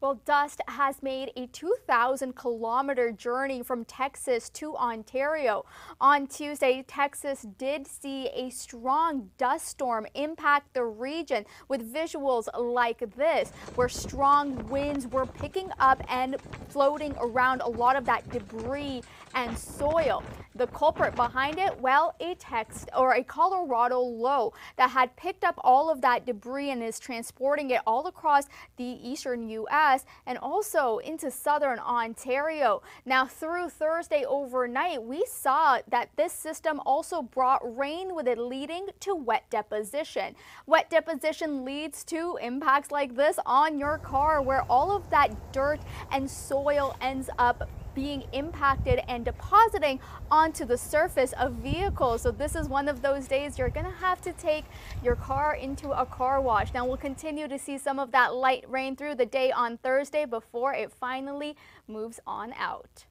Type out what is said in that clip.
Well, dust has made a 2,000 kilometer journey from Texas to Ontario. On Tuesday, Texas did see a strong dust storm impact the region with visuals like this, where strong winds were picking up and floating around a lot of that debris and soil. The culprit behind it, well, a Texas or a Colorado low that had picked up all of that debris and is transporting it all across the eastern U.S and also into southern Ontario. Now through Thursday overnight, we saw that this system also brought rain with it leading to wet deposition. Wet deposition leads to impacts like this on your car where all of that dirt and soil ends up being impacted and depositing onto the surface of vehicles. So this is one of those days you're going to have to take your car into a car wash. Now we'll continue to see some of that light rain through the day on Thursday before it finally moves on out.